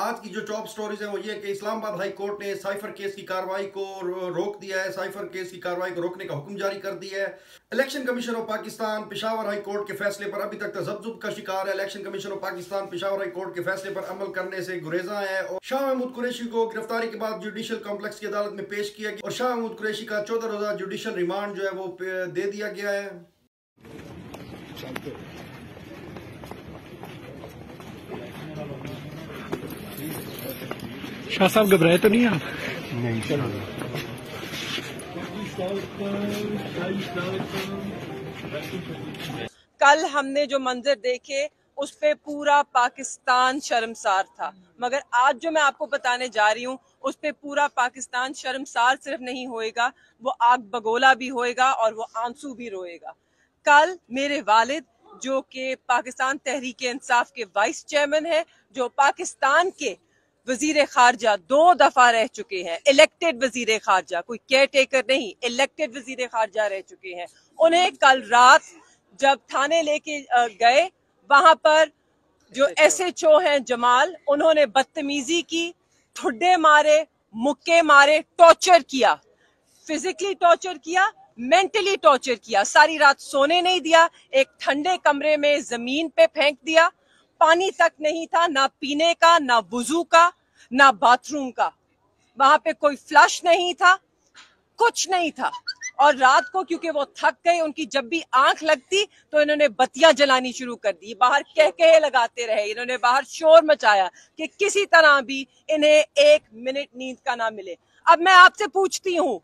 आज की जो टॉप स्टोरीज है वो ये कि इस्लामाबाद हाई कोर्ट ने साइफर केस की कार्रवाई को रोक दिया है। साइफर केस की कार्रवाई को रोकने का हुक्म जारी कर दिया है। Election commission of Pakistan Peshawar high court के फैसले पर अभी तक तजब्जुब का शिकार है। Election commission of Pakistan Peshawar high court के फैसले पर अमल करने से गुरेजा है और शाह महमूद कुरैशी को गिरफ्तारी के बाद जुडिशियल कॉम्प्लेक्स की अदालत में पेश किया गया और शाह महमूद कुरैशी का चौदह रोजा जुडिशियल रिमांड जो है वो दे दिया गया है। शाह साहब घबराए तो नहीं आप? नहीं चलो कल हमने जो मंजर देखे उस पे पूरा पाकिस्तान शर्मसार था। मगर आज जो मैं आपको बताने जा रही हूँ उस पे पूरा पाकिस्तान शर्मसार सिर्फ़ नहीं होएगा वो आग बगोला भी होएगा और वो आँसू भी रोएगा। कल मेरे वालिद जो कि पाकिस्तान तहरीक इंसाफ के वाइस चेयरमैन है जो पाकिस्तान के वज़ीर खारजा दो दफ़ा रह चुके हैं। इलेक्टेड वज़ीर खारजा कोई केयर टेकर नहीं इलेक्टेड वज़ीर खारजा रह चुके हैं। उन्हें कल रात जब थाने लेके गए वहाँ पर जो एस एच ओ है जमाल उन्होंने बदतमीजी की ठुड्डे मारे मुक्के मारे टॉर्चर किया। फिजिकली टॉर्चर किया मेंटली टॉर्चर किया। सारी रात सोने नहीं दिया एक ठंडे कमरे में ज़मीन पे फेंक दिया पानी तक नहीं था, ना पीने का, ना वज़ू का, ना बाथरूम का। वहाँ पे कोई फ्लश नहीं था, कुछ नहीं था। और रात को, क्योंकि वो थक गए उनकी जब भी आँख लगती तो इन्होंने बत्तियाँ जलानी शुरू कर दी। बाहर कह कह लगाते रहे, इन्होंने बाहर शोर मचाया कि किसी तरह भी इन्हें एक मिनट नींद का ना मिले। अब मैं आपसे पूछती हूँ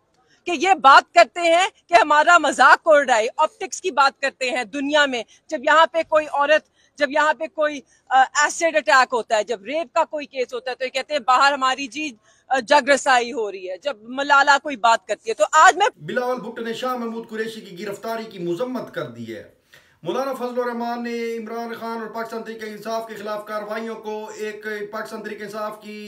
कि ये बात करते हैं कि हमारा मज़ाक उड़ रहा है ऑप्टिक्स की बात करते हैं दुनिया में। जब यहाँ पे कोई औरत जब यहाँ पे कोई एसिड अटैक होता है, जब रेप का कोई केस होता है तो ये कहते हैं बाहर हमारी जी जग रसाई हो रही है। जब मलाला कोई बात करती है तो आज मैं बिलावल भुट्टो ने शाह महमूद कुरैशी की गिरफ्तारी की मजम्मत कर दी है। मौलाना फजल रहमान ने इमरान खान और पाकिस्तान तरीके इंसाफ के खिलाफ कार्रवाइयों को एक पाकिस्तान तरीके इंसाफ की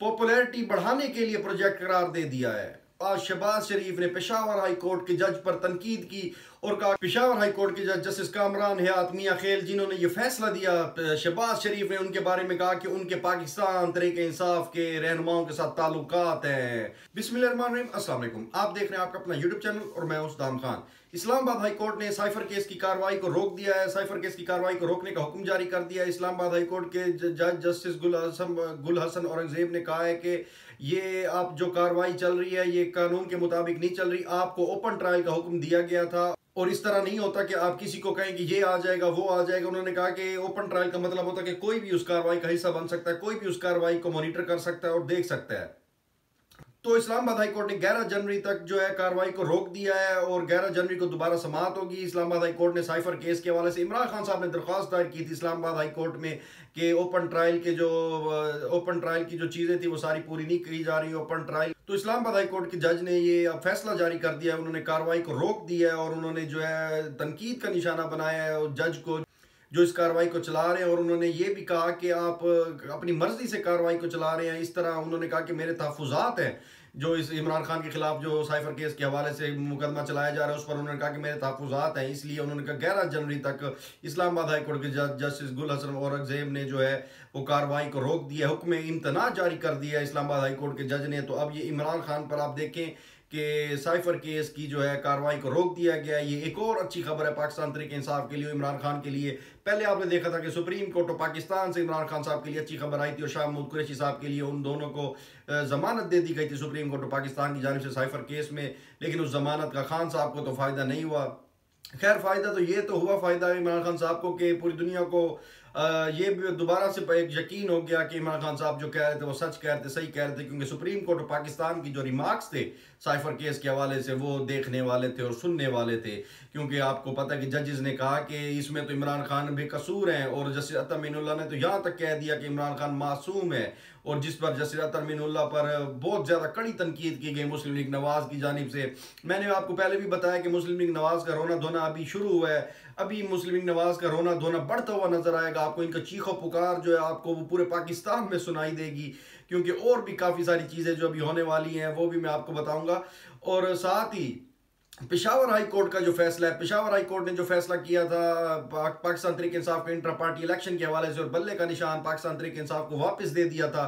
पॉपुलैरिटी बढ़ाने के लिए प्रोजेक्ट करार दे दिया है। आज शहबाज शरीफ ने पेशावर हाई कोर्ट के जज पर तनकीद की और कहा, पेशावर हाई कोर्ट के जज जस्टिस कामरान हयात मियाँ खेल, जिन्होंने ये फैसला दिया, शहबाज शरीफ ने उनके बारे में कहा कि उनके पाकिस्तान तरीके इंसाफ के रहनुमाओं के साथ ताल्लुक हैं। बिस्मिल्लाम आप देख रहे हैं आपका अपना यूट्यूब चैनल और मैं उस्ताम खान। इस्लामाबाद हाई कोर्ट ने साइफर केस की कार्रवाई को रोक दिया है। साइफर केस की कार्रवाई को रोकने का हुक्म जारी कर दिया है। इस्लामाबाद हाई कोर्ट के जज जस्टिस गुल हसन औरंगज़ेब ने कहा है कि ये आप जो कार्रवाई चल रही है, ये कानून के मुताबिक नहीं चल रही। आपको ओपन ट्रायल का हुक्म दिया गया था और इस तरह नहीं होता कि आप किसी को कहें कि ये आ जाएगा, वो आ जाएगा। उन्होंने कहा कि ओपन ट्रायल का मतलब होता है कि कोई भी उस कार्रवाई का हिस्सा बन सकता है, कोई भी उस कार्रवाई को मॉनिटर कर सकता है और देख सकता है। तो इस्लामाबाद हाई कोर्ट ने 11 जनवरी तक जो है कार्रवाई को रोक दिया है और 11 जनवरी को दोबारा समाप्त होगी। इस्लामाबाद हाई कोर्ट ने साइफर केस के हवाले से इमरान खान साहब ने दरख्वास्त दायर की थी इस्लामाबाद हाई कोर्ट में कि ओपन ट्रायल के जो, ओपन ट्रायल की जो चीज़ें थी वो सारी पूरी नहीं की जा रही, ओपन ट्रायल। तो इस्लामाबाद हाई कोर्ट के जज ने ये अब फैसला जारी कर दिया है। उन्होंने कार्रवाई को रोक दिया है और उन्होंने जो है तनकीद का निशाना बनाया है जज को जो इस कार्रवाई को चला रहे हैं और उन्होंने ये भी कहा कि आप अपनी मर्ज़ी से कार्रवाई को चला रहे हैं। इस तरह उन्होंने कहा कि मेरे तहफात हैं, जो इस इमरान खान के खिलाफ जो साइफर केस के हवाले से मुकदमा चलाया जा रहा है, उस पर उन्होंने कहा कि मेरे तहफात हैं। इसलिए उन्होंने कहा ग्यारह जनवरी तक इस्लामाबाद हाईकोर्ट के जस्टिस गुल हसन औरंगज़ेब ने जो है, वो कार्रवाई को रोक दिया हुक्म इम्तना जारी कर दिया इस्लामाबाद हाईकोर्ट के जज ने। तो अब ये इमरान खान पर आप देखें कि साइफर केस की जो है कार्रवाई को रोक दिया गया ये एक और अच्छी खबर है पाकिस्तान तरीके इंसाफ के लिए, इमरान खान के लिए। पहले आपने देखा था कि सुप्रीम कोर्ट ऑफ़ पाकिस्तान से इमरान खान साहब के लिए अच्छी खबर आई थी और शाह महमूद कुरैशी साहब के लिए उन दोनों को जमानत दे दी गई थी सुप्रीम कोर्ट ऑफ़ पाकिस्तान की जानब से साइफर केस में। लेकिन उस जमानत का खान साहब को तो फ़ायदा नहीं हुआ। खैर, फ़ायदा तो ये तो हुआ, फ़ायदा इमरान खान साहब को कि पूरी दुनिया को ये दोबारा से एक यकीन हो गया कि इमरान खान साहब जो कह रहे थे वो सच कह रहे थे, सही कह रहे थे, क्योंकि सुप्रीम कोर्ट ऑफ़ पाकिस्तान की जो रिमार्क्स थे साइफर केस के हवाले से वो देखने वाले थे और सुनने वाले थे। क्योंकि आपको पता कि जजेस ने कहा कि इसमें तो इमरान खान बेकसूर हैं और जस्टिस अतमीनुल्ला ने तो यहाँ तक कह दिया कि इमरान खान मासूम है। और जिस पर जस्टिस अतमीनुल्ला पर बहुत ज़्यादा कड़ी तनकीद की गई मुस्लिम लीग नवाज़ की जानब से। मैंने आपको पहले भी बताया कि मुस्लिम लीग नवाज़ का रोना धोना अभी शुरू हुआ है। अभी मुस्लिम नवाज़ का रोना धोना बढ़ता हुआ नज़र आएगा। आपको इनका चीखो पुकार जो है आपको वो पूरे पाकिस्तान में सुनाई देगी, क्योंकि और भी काफ़ी सारी चीज़ें जो अभी होने वाली हैं, वो भी मैं आपको बताऊँगा। और साथ ही पिशावर हाई कोर्ट का जो फैसला है, पिशावर हाई कोर्ट ने जो फैसला किया था पाकिस्तान तरीके इंसाफ के इंटर पार्टी इलेक्शन के हवाले से, और बल्ले का निशान पाकिस्तान तरीके इंसाफ को वापस दे दिया था।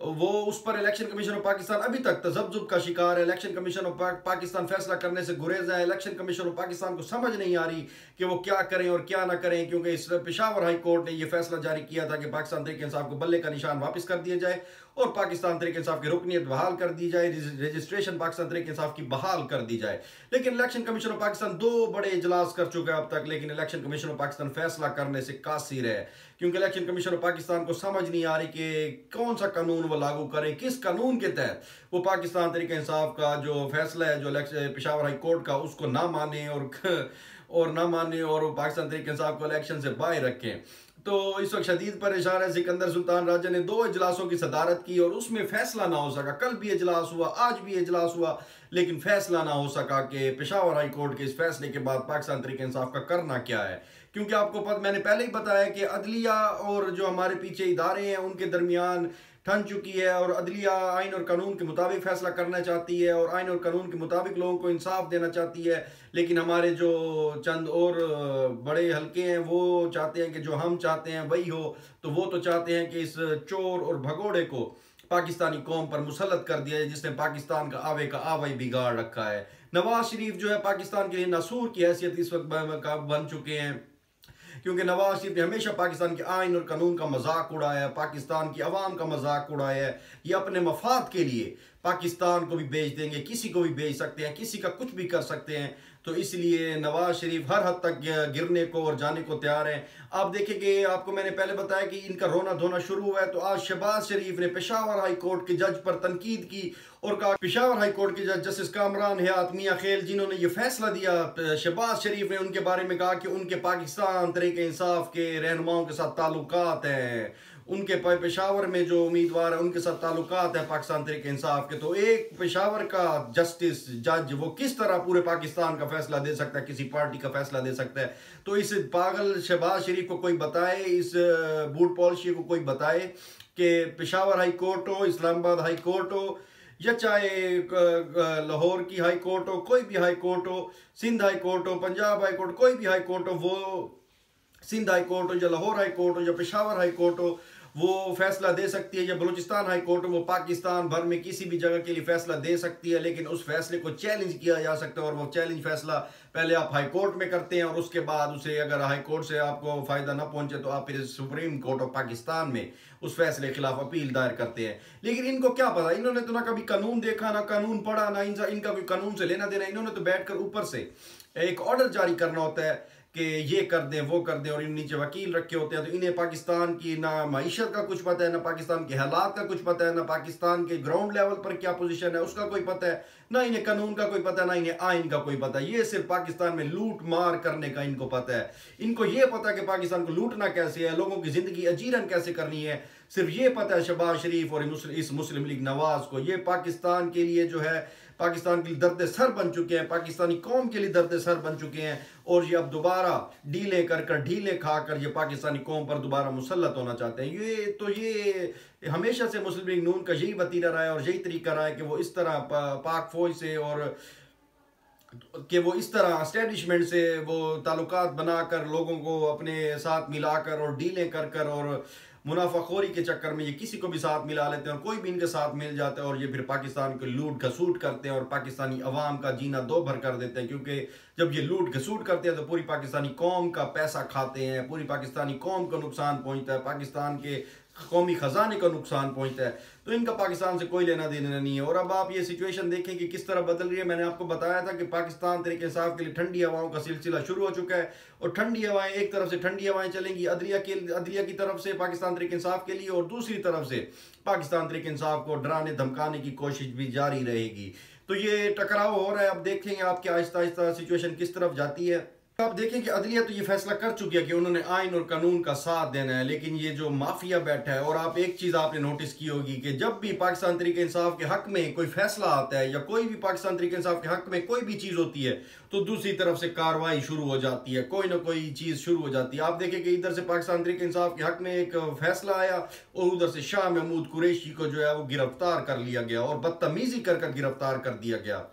वो उस पर इलेक्शन कमीशन ऑफ़ पाकिस्तान अभी तक तजब्जुब का शिकार है। इलेक्शन कमीशन ऑफ़ पाकिस्तान फैसला करने से गुरेज है। इलेक्शन कमीशन ऑफ़ पाकिस्तान को समझ नहीं आ रही कि वो क्या करें और क्या ना करें, क्योंकि इस पिशावर हाई कोर्ट ने ये फैसला जारी किया था कि पाकिस्तान तरीके इंसाफ को बल्ले का निशान वापस कर दिया जाए। और पाकिस्तान तरीके इंसाफ की रुकनीत बहाल कर दी जाए रजिस्ट्रेशन पाकिस्तान तरीके इंसाफ की बहाल कर दी जाए। लेकिन इलेक्शन कमीशन ऑफ़ पाकिस्तान दो बड़े इजलास कर चुका है अब तक, लेकिन इलेक्शन कमीशन ऑफ़ पाकिस्तान फैसला करने से कासिर है। क्योंकि इलेक्शन कमीशन ऑफ़ पाकिस्तान को समझ नहीं आ रही कि कौन सा कानून वो लागू करें, किस कानून के तहत वो पाकिस्तान तरीके इंसाफ का जो फैसला है, जो पिशावर हाई कोर्ट का, उसको ना माने और और ना माने और पाकिस्तान तरीके इंसाफ को इलेक्शन से बाहर रखें। तो इस वक्त शदीद परेशान है, सिकंदर सुल्तान राजा ने दो इजलासों की सदारत की और उसमें फैसला ना हो सका। कल भी इजलास हुआ, आज भी इजलास हुआ, लेकिन फैसला ना हो सका कि पेशावर हाई कोर्ट के इस फैसले के बाद पाकिस्तान तरीके इंसाफ का करना क्या है। क्योंकि आपको पता, मैंने पहले ही बताया कि अदलिया और जो हमारे पीछे इदारे हैं, उनके दरमियान ठन चुकी है और अदलिया आइन और कानून के मुताबिक फैसला करना चाहती है और आइन और कानून के मुताबिक लोगों को इंसाफ देना चाहती है। लेकिन हमारे जो चंद और बड़े हल्के हैं, वो चाहते हैं कि जो हम चाहते हैं वही हो। तो वो तो चाहते हैं कि इस चोर और भगोड़े को पाकिस्तानी कौम पर मुसलत कर दिया है जिसने पाकिस्तान का आवे का आवाई बिगाड़ रखा है। नवाज़ शरीफ जो है पाकिस्तान के लिए नसूर की हैसियत इस वक्त बन चुके हैं। क्योंकि नवाज़ शरीफ ने हमेशा पाकिस्तान के आइन और कानून का मज़ाक उड़ाया पाकिस्तान की आवाम का मज़ाक उड़ाया ये अपने मफाद के लिए पाकिस्तान को भी बेच देंगे, किसी को भी बेच सकते हैं, किसी का कुछ भी कर सकते हैं। तो इसलिए नवाज़ शरीफ हर हद तक गिरने को और जाने को तैयार हैं। आप देखेंगे आपको मैंने पहले बताया कि इनका रोना धोना शुरू हुआ है तो आज शहबाज शरीफ ने पेशावर हाई कोर्ट के जज पर तनकीद की और कहा, पेशावर हाई कोर्ट के जज जस्टिस कामरान हयात मियाँ खेल, जिन्होंने ये फैसला दिया, शहबाज शरीफ ने उनके बारे में कहा कि उनके पाकिस्तान तरीके इंसाफ के रहनुमाओं के साथ ताल्लुकात हैं। उनके पेशावर में जो उम्मीदवार है, उनके साथ ताल्लुक है पाकिस्तान तरीके इंसाफ के। तो एक पेशावर का जस्टिस, जज, वो किस तरह पूरे पाकिस्तान का फैसला दे सकता है, किसी पार्टी का फैसला दे सकता है? तो इस पागल शहबाज शरीफ को कोई बताए, इस, बूट पॉलिसी को कोई बताए कि पेशावर हाई कोर्ट हो, इस्लामाबाद हाई कोर्ट हो, या चाहे लाहौर की हाई कोर्ट हो, कोई भी हाई कोर्ट हो, सिंध हाई कोर्ट हो, पंजाब हाई कोर्ट, कोई भी हाई कोर्ट हो, वो सिंध हाई कोर्ट हो, या लाहौर हाई कोर्ट हो, या पेशावर हाई कोर्ट हो वो फैसला दे सकती है, या बलूचिस्तान हाई कोर्ट वो पाकिस्तान भर में किसी भी जगह के लिए फैसला दे सकती है, लेकिन उस फैसले को चैलेंज किया जा सकता है, और वो चैलेंज फैसला पहले आप हाई कोर्ट में करते हैं, और उसके बाद उसे अगर हाई कोर्ट से आपको फ़ायदा ना पहुँचे तो आप फिर सुप्रीम कोर्ट ऑफ़ पाकिस्तान में उस फैसले के खिलाफ अपील दायर करते हैं। लेकिन इनको क्या पता, इन्होंने तो ना कभी कानून देखा, ना कानून पढ़ा, ना इनका कोई कानून से लेना देना, इन्होंने तो बैठकर ऊपर से एक ऑर्डर जारी करना होता है। कि ये कर दें, वो कर दें और इन नीचे वकील रखे होते हैं तो इन्हें पाकिस्तान की ना मीशत का कुछ पता है, ना पाकिस्तान के हालात का कुछ पता है, ना पाकिस्तान के ग्राउंड लेवल पर क्या पोजीशन है, उसका कोई पता है, ना इन्हें कानून का कोई पता है ना इन्हें आइन का कोई पता है ये सिर्फ़ पाकिस्तान में लूट मार करने का इनको पता है। इनको ये पता है कि पाकिस्तान को लूटना कैसे है, लोगों की ज़िंदगी अजीरन कैसे करनी है, सिर्फ़ ये पता है शबाज शरीफ और इस मुस्लिम लीग नवाज़ को, ये पाकिस्तान के लिए जो है पाकिस्तान के लिए दर्द सर बन चुके हैं, पाकिस्तानी कौम के लिए दर्द सर बन चुके हैं, और ये अब दोबारा डीले कर कर, ढीले खाकर ये पाकिस्तानी कौम पर दोबारा मुसलत होना चाहते हैं। ये तो ये हमेशा से मुस्लिम लीग नून का यही वतीरा रहा है और यही तरीका रहा है कि वो इस तरह पाक फौज से और कि वो इस तरह स्टैब्लिशमेंट से वो ताल्लुकात बनाकर लोगों को अपने साथ मिलाकर और डीलें कर कर और मुनाफाखोरी के चक्कर में ये किसी को भी साथ मिला लेते हैं और कोई भी इनके साथ मिल जाता है और ये फिर पाकिस्तान को लूट घसूट करते हैं और पाकिस्तानी अवाम का जीना दो भर कर देते हैं। क्योंकि जब ये लूट घसूट करते हैं तो पूरी पाकिस्तानी कौम का पैसा खाते हैं, पूरी पाकिस्तानी कौम को नुकसान पहुँचता है, पाकिस्तान के कौमी ख़जाने का नुकसान पहुँचता है। तो इनका पाकिस्तान से कोई लेना देना नहीं है। और अब आप ये सिचुएशन देखें कि किस तरह बदल रही है। मैंने आपको बताया था कि पाकिस्तान तरीके इंसाफ के लिए ठंडी हवाओं का सिलसिला शुरू हो चुका है और ठंडी हवाएँ एक तरफ़ से ठंडी हवाएँ चलेंगी अदलिया के अदलिया की तरफ़ से पाकिस्तान तरीके इंसाफ के लिए और दूसरी तरफ़ से पाकिस्तान तरीके इंसाफ को डराने, धमकाने की कोशिश भी जारी रहेगी। तो ये टकराव हो रहा है। अब देखेंगे आपके आहिस्ता आहिस्ता सिचुएशन किस तरफ़ जाती है। आप देखें कि अदलिया तो ये फैसला कर चुकी है कि उन्होंने आइन और कानून का साथ देना है, लेकिन ये जो माफिया बैठा है, और आप एक चीज़ आपने नोटिस की होगी कि जब भी पाकिस्तान तरीके इंसाफ के हक में कोई फैसला आता है या कोई भी पाकिस्तान तरीके इंसाफ के हक में कोई भी चीज़ होती है तो दूसरी तरफ़ से कार्रवाई शुरू हो जाती है, कोई ना कोई चीज़ शुरू हो जाती है। आप देखें कि इधर से पाकिस्तान तरीके इंसाफ के हक में एक फैसला आया, और उधर से शाह महमूद कुरेशी को जो है वो गिरफ़्तार कर लिया गया, और बदतमीजी कर कर गिरफ़्तार कर दिया गया।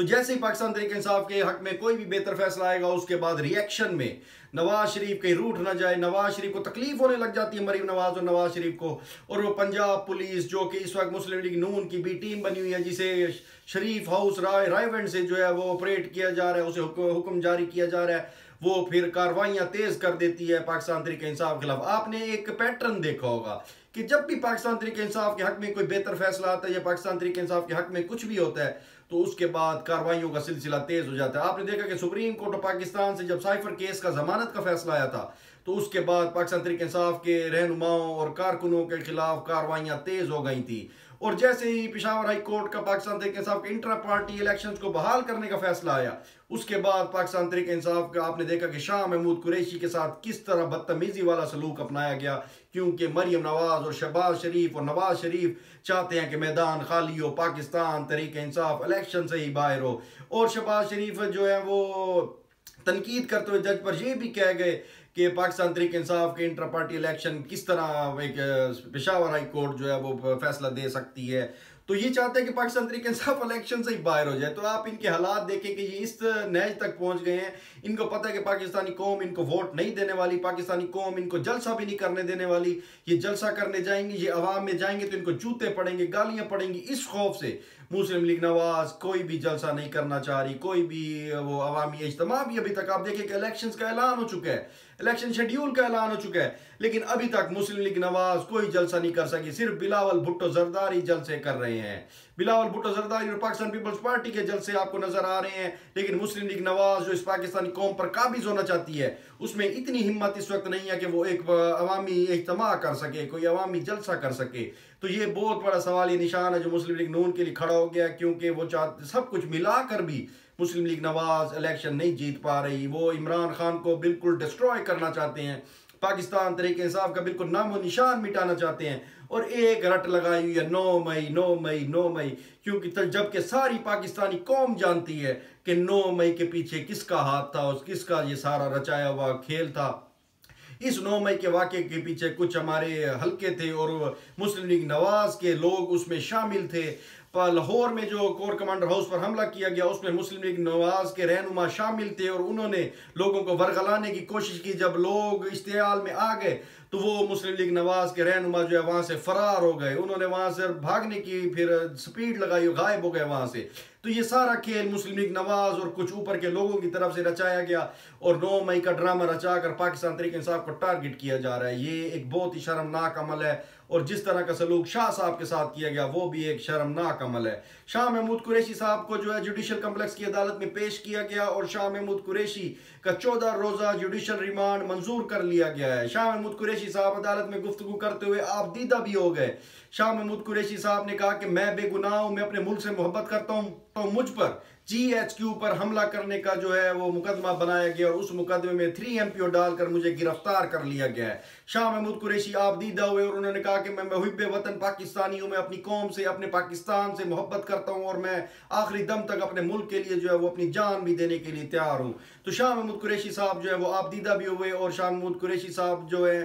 तो जैसे ही पाकिस्तान तरीके इंसाफ के हक में कोई भी बेहतर फैसला आएगा, उसके बाद रिएक्शन में नवाज़ शरीफ कहीं रूठ ना जाए, नवाज़ शरीफ को तकलीफ़ होने लग जाती है मरीम नवाज़ और नवाज़ शरीफ को। और वो पंजाब पुलिस, जो कि इस वक्त मुस्लिम लीग नून की भी टीम बनी हुई है, जिसे शरीफ हाउस राय रायवेंड से जो है वो ऑपरेट किया जा रहा है, उसे हुक्म जारी किया जा रहा है, वो फिर कार्रवाइयाँ तेज कर देती है पाकिस्तान तरीके इंसाफ के खिलाफ। आपने एक पैटर्न देखा होगा कि जब भी पाकिस्तान तरीके इंसाफ के हक में कोई बेहतर फैसला आता है या पाकिस्तान तरीके इंसाफ के हक में कुछ भी होता है तो उसके बाद कार्रवाइयों का सिलसिला तेज हो जाता है। आपने देखा कि सुप्रीम कोर्ट ऑफ़ पाकिस्तान से जब साइफर केस का जमानत का फैसला आया था तो उसके बाद पाकिस्तान तरीके इंसाफ के रहनुमाओं और कारकुनों के खिलाफ कार्रवाइयाँ तेज हो गई थी। और जैसे ही पिशावर हाई कोर्ट का पाकिस्तान तरीके इंसाफ के इंटर पार्टी इलेक्शंस को बहाल करने का फैसला आया, उसके बाद पाकिस्तान तरीके इंसाफ का आपने देखा कि शाह महमूद कुरैशी के साथ किस तरह बदतमीजी वाला सलूक अपनाया गया, क्योंकि मरियम नवाज़ और शहबाज शरीफ और नवाज़ शरीफ चाहते हैं कि मैदान खाली हो, पाकिस्तान तरीके इंसाफ इलेक्शन से ही बाहर हो। और शहबाज शरीफ जो है वो तनकीद करते हुए जज पर यह भी कह गए कि पाकिस्तान तरीके इंसाफ के इंटर पार्टी इलेक्शन किस तरह एक पेशावर हाई कोर्ट जो है वो फैसला दे सकती है। तो ये चाहते हैं कि पाकिस्तान तरीके इंसाफ इलेक्शन से ही बाहर हो जाए। तो आप इनके हालात देखें कि ये इस नैज तक पहुँच गए हैं। इनको पता है कि पाकिस्तानी कौम इनको वोट नहीं देने वाली, पाकिस्तानी कौम इनको जलसा भी नहीं करने देने वाली। ये जलसा करने जाएँगे, ये अवाम में जाएँगे तो इनको जूते पड़ेंगे, गालियाँ पड़ेंगी इस खौफ से। मुस्लिम लीग नवाज़ कोई भी जलसा नहीं करना चाह रही, कोई भी वो अवामी इज्तम भी अभी तक आप देखें कि इलेक्शन का ऐलान हो चुका है। इलेक्शन शेड्यूल का ऐलान हो चुका है। लेकिन अभी तक मुस्लिम लीग नवाज़ कोई जलसा नहीं कर सकी। सिर्फ़ बिलावल भुट्टो जरदारी जलसे कर रहे हैं। बिलावल भुट्टो जरदारी और पाकिस्तान पीपल्स पार्टी के जलसे आपको नज़र आ रहे हैं। लेकिन मुस्लिम लीग नवाज़ जो इस पाकिस्तानी कौम पर काबिज होना चाहती है, उसमें इतनी हिम्मत इस वक्त नहीं है कि वो एक अवामी इज्तम कर सके, कोई अवामी जलसा कर सके। तो ये बहुत बड़ा सवाल, ये निशान है जो मुस्लिम लीग नून के लिए खड़ा हो गया क्योंकि वो चाहते, सब कुछ मिलाकर भी मुस्लिम लीग नवाज़ इलेक्शन नहीं जीत पा रही। वो इमरान खान को बिल्कुल डिस्ट्रॉय करना चाहते हैं। पाकिस्तान तरीके इंसाफ का बिल्कुल नामो निशान मिटाना चाहते हैं। और एक रट लगाई हुई है, नौ मई नौ मई नौ मई। क्योंकि जबकि सारी पाकिस्तानी कौम जानती है कि नौ मई के पीछे किसका हाथ था और किसका ये सारा रचाया हुआ खेल था। इस नौ मई के वाक़े के पीछे कुछ हमारे हल्के थे और मुस्लिम लीग नवाज़ के लोग उसमें शामिल थे। लाहौर में जो कोर कमांडर हाउस पर हमला किया गया, उसमें मुस्लिम लीग नवाज़ के रहनुमा शामिल थे और उन्होंने लोगों को वरगलाने की कोशिश की जब लोग इश्तेल में आ गए। तो वो मुस्लिम लीग नवाज़ के रहनुमा जो है वहाँ से फरार हो गए। उन्होंने वहाँ से भागने की फिर स्पीड लगाई गायब हो गए वहाँ से। तो ये सारा खेल मुस्लिम लीग नवाज़ और कुछ ऊपर के लोगों की तरफ़ से रचाया गया और नौ मई का ड्रामा रचाकर पाकिस्तान तरीके इंसाफ को टारगेट किया जा रहा है। ये एक बहुत ही शर्मनाक अमल है और जिस तरह का सलूक शाह साहब के साथ किया गया, वो भी एक शर्मनाक अमल है। शाह महमूद कुरैशी साहब को जो है जुडिशल कम्प्लेक्स की अदालत में पेश किया गया और शाह महमूद कुरैशी का चौदह रोजा जुडिशल रिमांड मंजूर कर लिया गया है। शाह महमूद कुरैशी साहब अदालत में गुफ्तु करते हुए आप दीदा भी हो गए। शाह महमूद कुरैशी साहब ने कहा कि मैं बेगुनाह हूँ, मैं अपने मुल्क से मोहब्बत करता हूँ तो मुझ पर जीएचक्यू पर हमला करने का जो है वो मुकदमा बनाया गया और उस मुकदमे में थ्री एमपीओ डालकर मुझे गिरफ़्तार कर लिया गया है। शाह महमूद कुरैशी आप दीदा हुए और उन्होंने कहा कि मैं मुहिब वतन पाकिस्तानी हूँ मैं अपनी कौम से, अपने पाकिस्तान से मोहब्बत करता हूँ और मैं आखिरी दम तक अपने मुल्क के लिए जो है वो अपनी जान भी देने के लिए तैयार हूँ। तो शाह महमूद कुरैशी साहब जो है वो आप दीदा भी हुए और शाह महमूद कुरैशी साहब जो है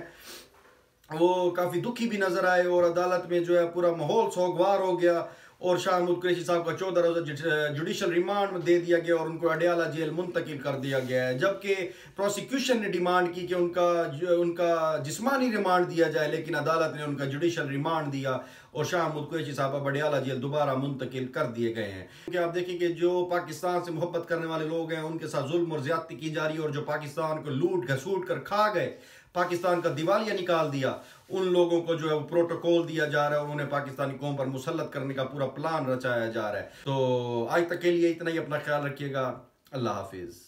वो काफ़ी दुखी भी नज़र आए और अदालत में जो है पूरा माहौल सोगवार हो गया। और शाह महमूद कुरैशी साहब का चौदह रोज़ा जुडिशल रिमांड में दे दिया गया और उनको अडयाला जेल मुंतकिल कर दिया गया है। जबकि प्रोसिक्यूशन ने डिमांड की कि उनका उनका जिस्मानी रिमांड दिया जाए, लेकिन अदालत ने उनका जुडिशल रिमांड दिया और शाह महमूद कुरैशी साहब अब अडयाला जेल दोबारा मुंतकिल कर दिए गए हैं। क्योंकि आप देखिए कि जो पाकिस्तान से मोहब्बत करने वाले लोग हैं, उनके साथ जुल्म और ज्यादती की जा रही है और जो पाकिस्तान को लूट घसूट कर खा गए, पाकिस्तान का दिवालिया निकाल दिया उन लोगों को जो है वो प्रोटोकॉल दिया जा रहा है और उन्हें पाकिस्तानी कौम पर मुसलत करने का पूरा प्लान रचाया जा रहा है। तो आज तक के लिए इतना ही, अपना ख्याल रखिएगा। अल्लाह हाफिज़।